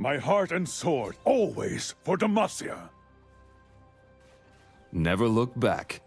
My heart and sword, always for Demacia. Never look back.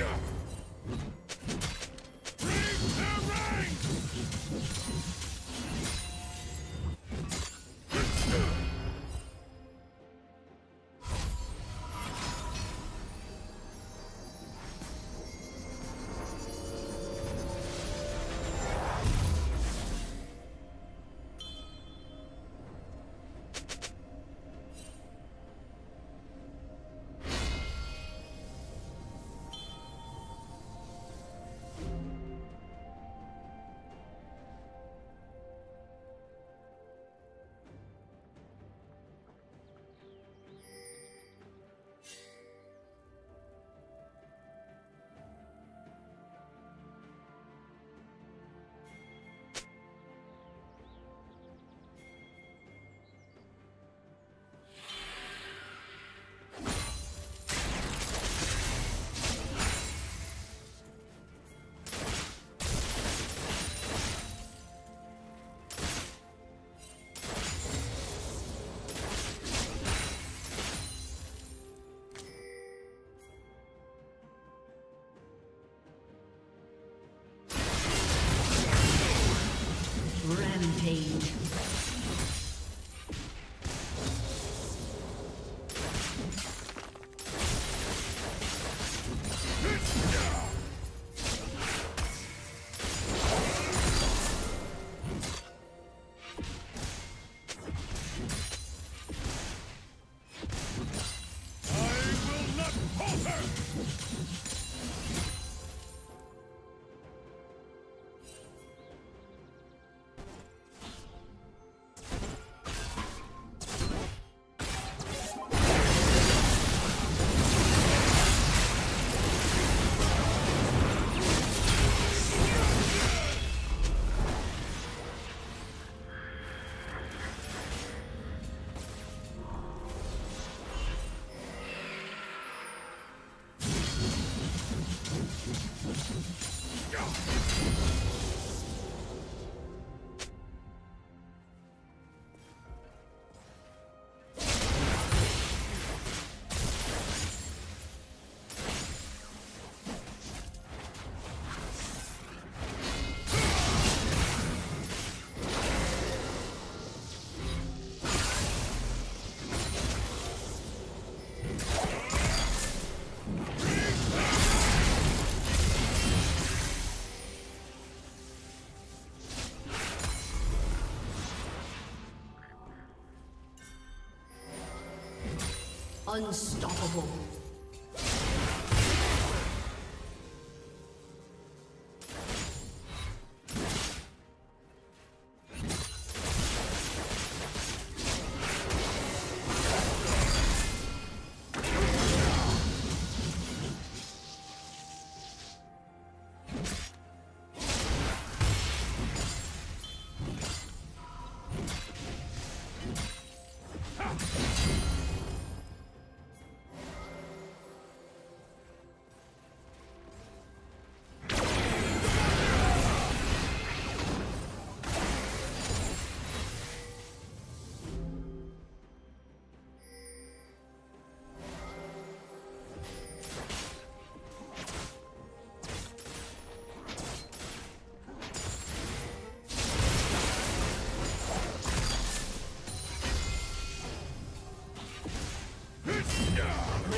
enough. Rampage. Unstoppable.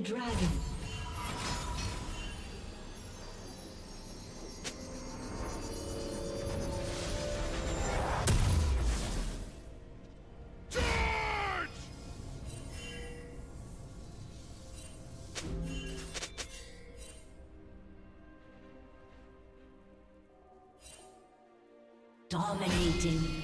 the dragon. Dominating.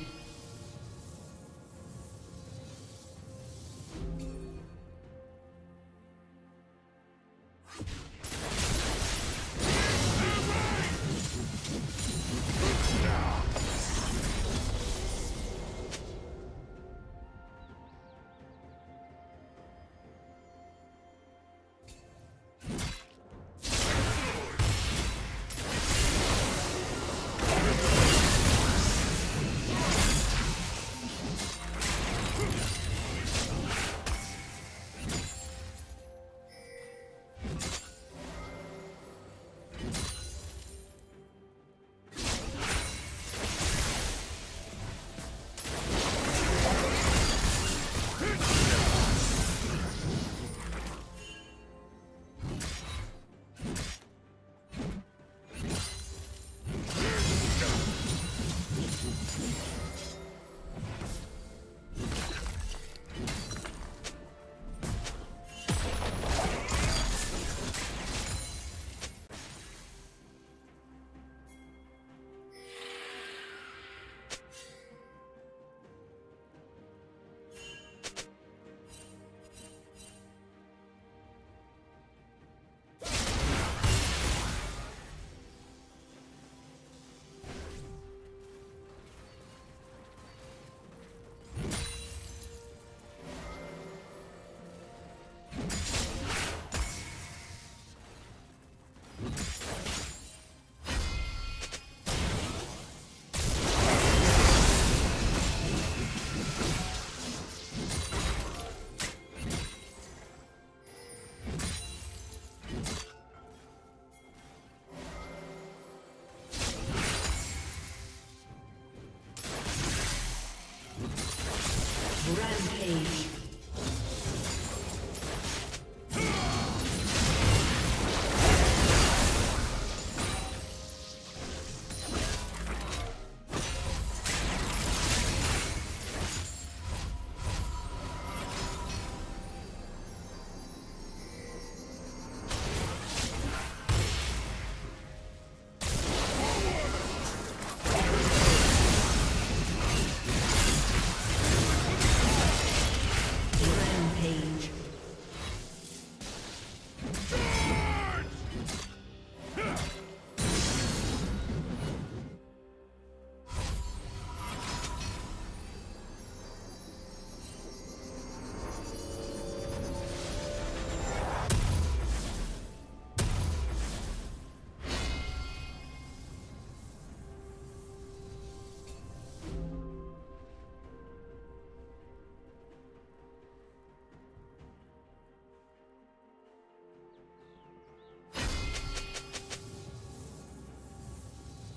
Rampage.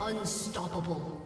Unstoppable.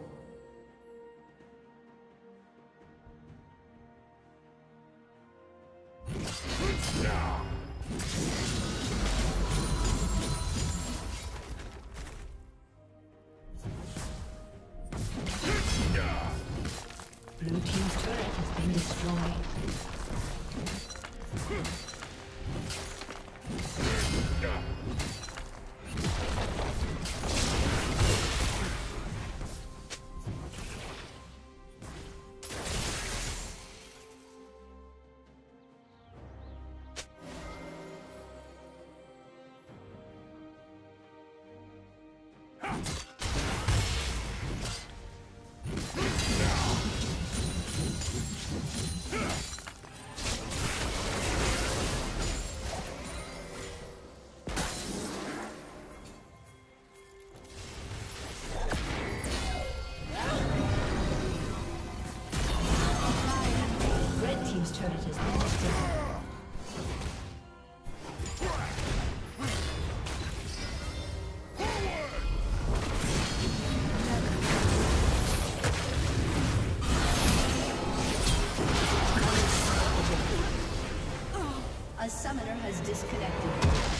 transmitter has disconnected.